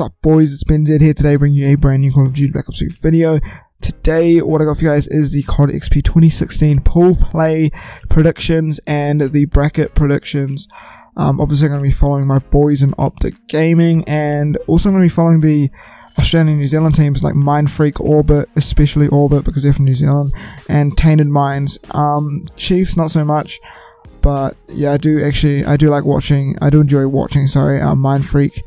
What's up boys, it's Zed here today bringing you a brand new Call of Duty Black Ops 2 video. Today, what I got for you guys is the COD XP 2016 pool play predictions and the bracket predictions. Um, obviously I'm going to be following my boys in Optic Gaming and also I'm going to be following the Australian New Zealand teams like Mindfreak, Orbit, especially Orbit because they're from New Zealand, and Tainted Minds. Um, Chiefs, not so much but yeah, I do actually, I do like watching, I do enjoy watching, sorry, uh, Mindfreak,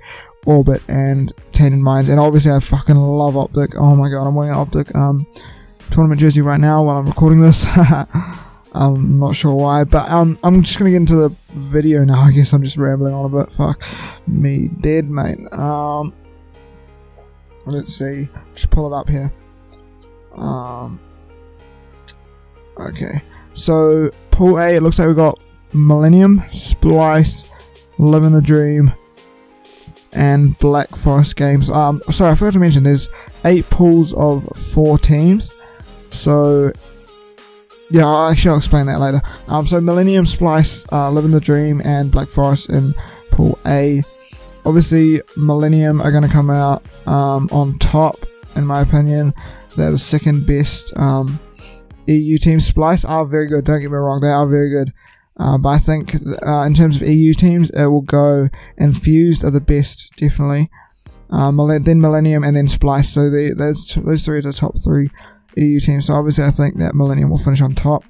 Orbit, and Tainted Minds, and obviously I fucking love Optic, oh my god, I'm wearing an Optic, um, tournament jersey right now while I'm recording this, I'm not sure why, but um, I'm just gonna get into the video now, I guess. I'm just rambling on a bit, fuck me dead, mate, um, let's see, just pull it up here, um, okay, so Pool A, it looks like we got Millennium, Splice, Living the Dream, and Black Forest Games. Um, sorry, I forgot to mention there's eight pools of four teams. So, yeah, I'll, actually I'll explain that later. Um, so Millennium, Splice, uh, Living the Dream, and Black Forest in Pool A. Obviously, Millennium are going to come out um, on top, in my opinion. They're the second best um, EU team. Splice are very good, don't get me wrong, they are very good. Uh, but I think uh, in terms of EU teams, it will go Infused are the best, definitely. Uh, then Millennium and then Splice. So those those three are the top three EU teams. So obviously, I think that Millennium will finish on top.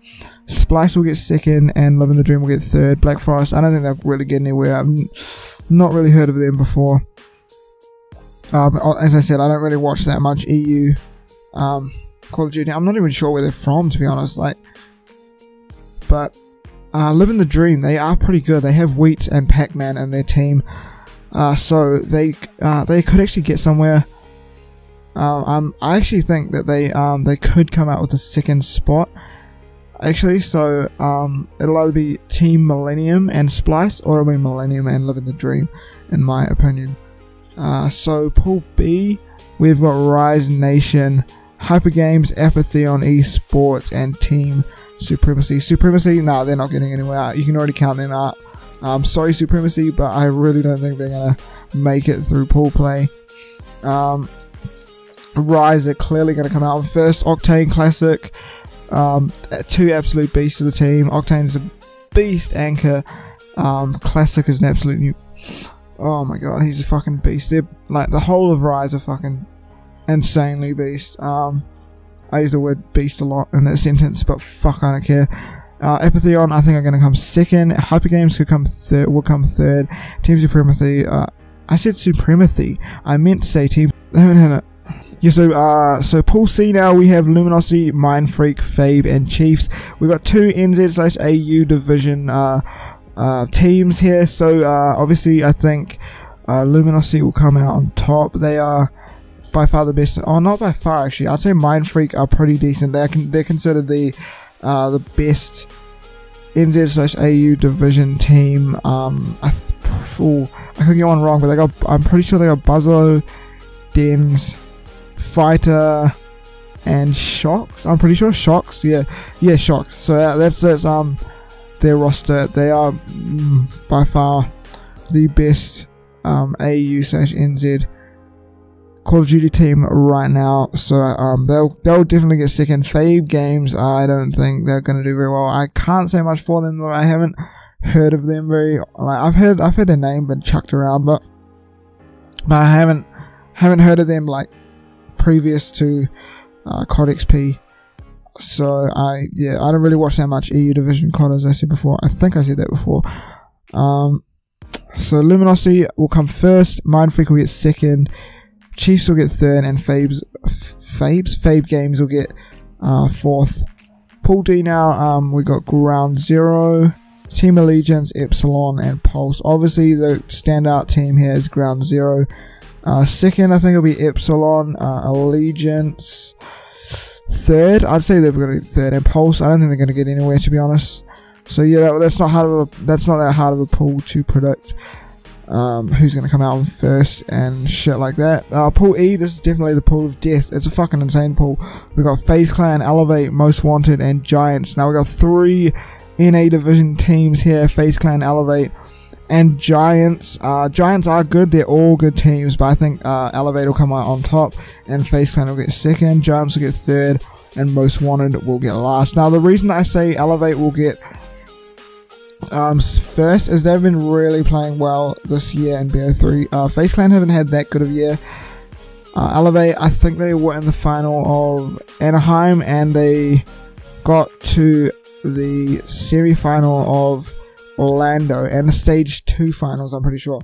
Splice will get second, and Living the Dream will get third. Black Forest, I don't think they'll really get anywhere. I've not really heard of them before. Um, as I said, I don't really watch that much EU. Um, Call of Duty. I'm not even sure where they're from, to be honest. Like, but uh, living the dream. They are pretty good. They have Wheat and Pac-Man in their team, uh, so they uh, they could actually get somewhere. Uh, um, I actually think that they um, they could come out with a second spot. Actually, so um, it'll either be Team Millennium and Splice, or it'll be Millennium and Living the Dream, in my opinion. Uh, so Pool B, we've got Rise Nation, Hypergames, Apatheon Esports, and Team Supremacy. Supremacy, nah, they're not getting anywhere. You can already count them out. Um, sorry, Supremacy, but I really don't think they're gonna make it through pool play. Um, Rise are clearly gonna come out first. Octane Classic, um, two absolute beasts of the team. Octane is a beast. Anchor, um, Classic is an absolute new. Oh my god, he's a fucking beast. They're like the whole of Rise are fucking insanely beast. Um, I use the word beast a lot in that sentence, but fuck, I don't care. Uh, I think, are going to come second. Hypergames could come third. Will come third. Team Supremacy. Uh, I said Supremacy. I meant to say Team. Yeah, so uh, so Pool C now we have Luminosity, Mindfreak, Fabe, and Chiefs. We've got two NZ slash AU division uh, uh, teams here. So uh, obviously, I think uh, Luminosity will come out on top. They are by far the best. Oh, not by far actually. I'd say Mindfreak are pretty decent. They're con they're considered the uh, the best NZ slash AU division team. Um, I I could get one wrong, but they got. I'm pretty sure they got Buzzo, Denz, Fighta, and Shocks. I'm pretty sure Shocks. Yeah, yeah, Shocks. So uh, that's that's um their roster. They are mm, by far the best um, AU slash NZ Call of Duty team right now, so um, they'll they'll definitely get second. Fabe Games, I don't think they're going to do very well. I can't say much for them, though. I haven't heard of them very. Like I've heard I've heard their name been chucked around, but but I haven't haven't heard of them like previous to uh, COD XP. So I yeah I don't really watch that much EU Division COD as I said before. I think I said that before. Um, so Luminosity will come first. Mindfreak will get second. Chiefs will get third, and Fabes, Fabes, Fabe Games will get uh, fourth. Pool D now, um, we got Ground Zero, Team Allegiance, Epsilon, and Pulse. Obviously, the standout team here is Ground Zero. Uh, second, I think it'll be Epsilon, uh, Allegiance. Third, I'd say they're going to get third, and Pulse. I don't think they're going to get anywhere, to be honest. So yeah, that, that's not hard of a, that's not that hard of a pool to predict um, who's going to come out first and shit like that. Uh, pool E, this is definitely the pool of death. It's a fucking insane pool. We've got FaZe Clan, Elevate, Most Wanted, and Giants. Now we've got three NA division teams here: FaZe Clan, Elevate, and Giants. Uh, Giants are good. They're all good teams, but I think uh, Elevate will come out on top, and FaZe Clan will get second. Giants will get third, and Most Wanted will get last. Now, the reason I say Elevate will get um, first as they've been really playing well this year in BO3. Uh, FaZe Clan haven't had that good of year. Uh, Elevate, I think they were in the final of Anaheim, and they got to the semi final of Orlando and the stage two finals. I'm pretty sure.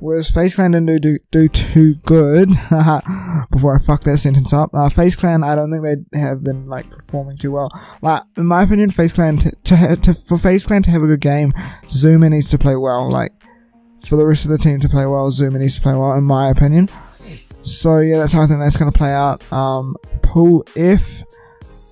Whereas FaZe Clan didn't do, do, do too good. Before I fuck that sentence up, uh, FaZe Clan, I don't think they have been like performing too well. Like in my opinion, FaZe Clan to, to, to for FaZe Clan to have a good game, ZooMaa needs to play well. Like for the rest of the team to play well, ZooMaa needs to play well, in my opinion. So yeah, that's how I think that's going to play out. Um, pool.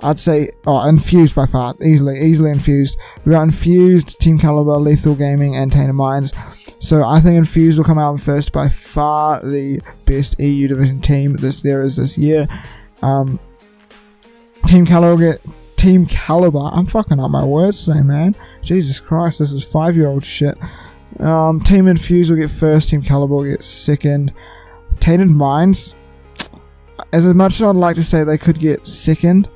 I'd say, oh, infused by far, easily, easily infused. We got infused, Team Kaliber, Lethal Gaming, and Tainted Minds. So I think infused will come out first, by far the best EU division team this there is this year. Um, Team Kaliber Team Kaliber. I'm fucking up my words today, man. Jesus Christ, this is five year old shit. Um, team Infused will get first. Team Kaliber will get second. Tainted Minds. As much as I'd like to say they could get second,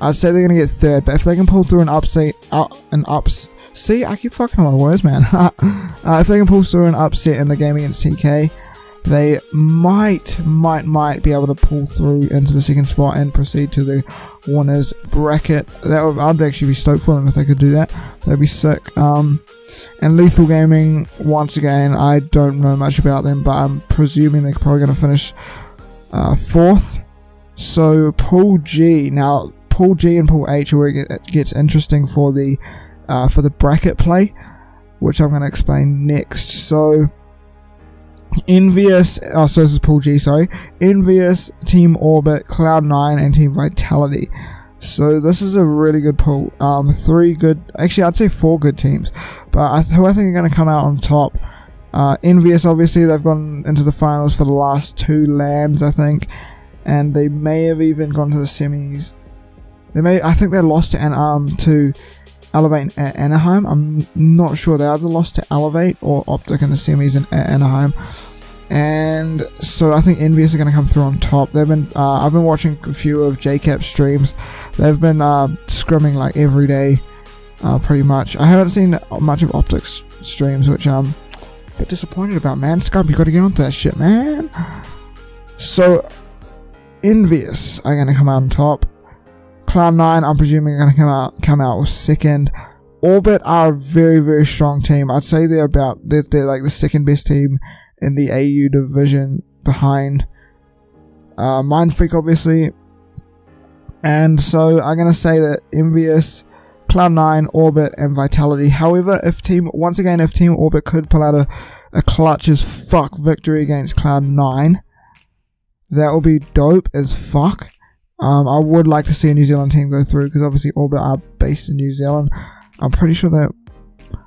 I'd say they're gonna get third, but if they can pull through an upset, uh, an ups. See, I keep fucking my words, man. uh, if they can pull through an upset in the game against TK, they might, might, might be able to pull through into the second spot and proceed to the winners bracket. That would, I'd actually be stoked for them if they could do that. That'd be sick. Um, and Lethal Gaming, once again, I don't know much about them, but I'm presuming they're probably to finish uh, fourth. So Pool G. Now Pool G and Pool H where it gets interesting for the uh, for the bracket play, which I'm going to explain next. So Envious, oh, so this is Pool G, sorry. Envious, Team Orbit, Cloud9, and Team Vitality. So this is a really good pool. Um, three good, actually I'd say four good teams, but I, who I think are going to come out on top. Uh, Envious, obviously, they've gone into the finals for the last two lands, I think, and they may have even gone to the semis they may, I think they lost to um to Elevate and Anaheim. I'm not sure. They either lost to Elevate or Optic in the semis in Anaheim. And so I think Envious are going to come through on top. They've been, uh, I've been watching a few of JKap streams. They've been uh, scrimming like every day, uh, pretty much. I haven't seen much of Optic's streams, which I'm a bit disappointed about, man. Skype, you got to get onto that shit, man. So Envious are going to come out on top. Cloud9, I'm presuming, are going to come out come out with second. Orbit are a very very strong team. I'd say they're about they're, they're like the second best team in the AU division behind uh, Mindfreak, obviously. And so I'm gonna say that Envious, Cloud9, Orbit, and Vitality. However, if team once again if Team Orbit could pull out a, a clutch as fuck victory against Cloud9, that would be dope as fuck. Um, I would like to see a New Zealand team go through because obviously Orbit are based in New Zealand. I'm pretty sure that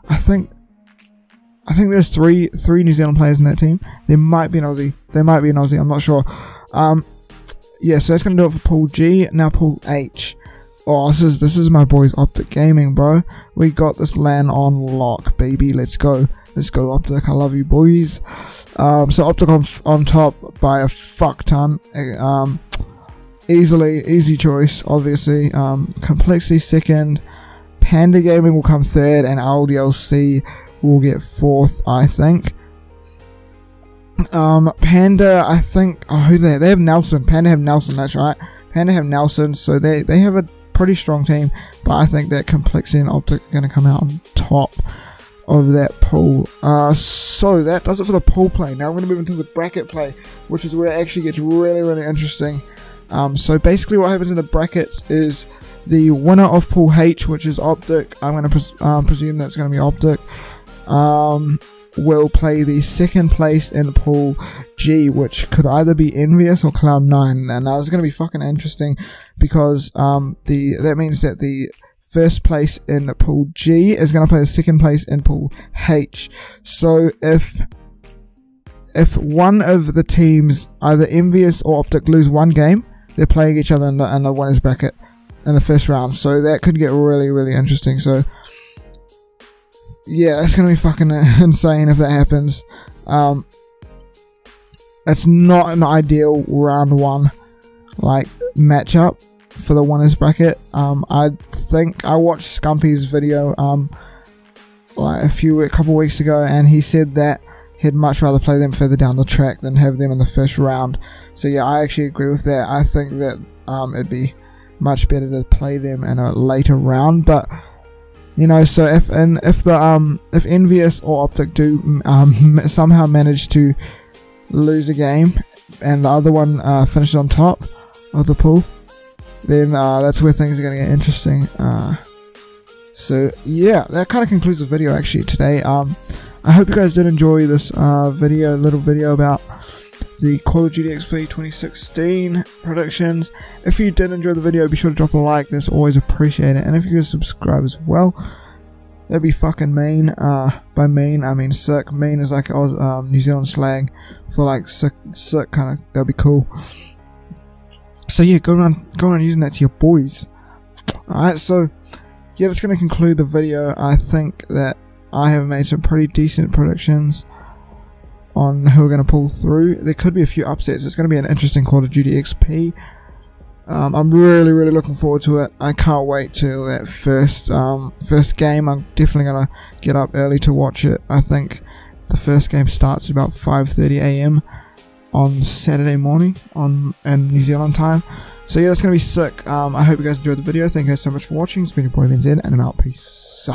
I think I think there's three three New Zealand players in that team. There might be an Aussie. There might be an Aussie. I'm not sure. Um, yeah, so that's gonna do it for Pool G. Now Pool H. Oh, this is this is my boys Optic Gaming, bro. We got this LAN on lock, baby. Let's go. Let's go Optic. I love you, boys. Um, so Optic on on top by a fuck ton. Um, easily, easy choice, obviously. Um, Complexity second, Panda Gaming will come third, and LDLC will get fourth, I think. Um, Panda, I think, oh, who they? They have Nelson. Panda have Nelson. That's right. Panda have Nelson, so they they have a pretty strong team. But I think that Complexity and Optic are going to come out on top of that pool. Uh, so that does it for the pool play. Now I'm going to move into the bracket play, which is where it actually gets really, really interesting. Um, so basically, what happens in the brackets is the winner of Pool H, which is Optic, I'm going to pres- um, presume that's going to be Optic, um, will play the second place in Pool G, which could either be Envious or Cloud9. And it's going to be fucking interesting because um, the that means that the first place in Pool G is going to play the second place in Pool H. So if if one of the teams, either Envious or Optic, lose one game, they're playing each other in the, in the winners bracket in the first round. So that could get really, really interesting. So yeah, that's gonna be fucking insane if that happens. Um, it's not an ideal round one like matchup for the winners bracket. Um, I think I watched Scumpy's video um like a few a couple weeks ago, and he said that he'd much rather play them further down the track than have them in the first round. So yeah, I actually agree with that. I think that um, it'd be much better to play them in a later round, but you know, so if and if the um if Envious or Optic do um somehow manage to lose a game and the other one uh, finishes on top of the pool, then uh, that's where things are going to get interesting. Uh, so yeah, that kind of concludes the video actually today. Um, I hope you guys did enjoy this uh, video, little video about the Call of Duty XP 2016 predictions. If you did enjoy the video, be sure to drop a like. That's always appreciated. And if you could subscribe as well, that'd be fucking mean. Uh, by mean, I mean sick. Mean is like um, New Zealand slang for like sick, sick kind of. That'd be cool. So yeah, go around, go around using that to your boys. Alright, so yeah, that's to conclude the video. I think that I have made some pretty decent predictions on who are going to pull through. There could be a few upsets. It's going to be an interesting Call of Duty XP. Um, I'm really, really looking forward to it. I can't wait till that first um, first game. I'm definitely going to get up early to watch it. I think the first game starts at about 5:30 a.m. on Saturday morning on in New Zealand time. So yeah, that's going to be sick. Um, I hope you guys enjoyed the video. Thank you guys so much for watching. It's been your boy VinZ, and I'm out. Peace.